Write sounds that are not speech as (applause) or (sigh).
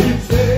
Say (laughs)